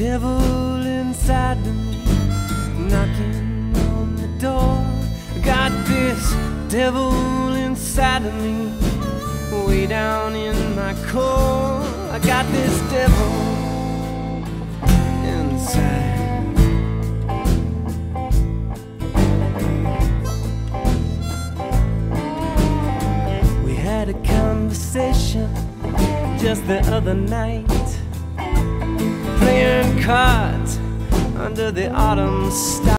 devil inside of me knocking on the door. Got this devil inside of me way down in my core. I got this devil inside. We had a conversation just the other night, cards under the autumn star.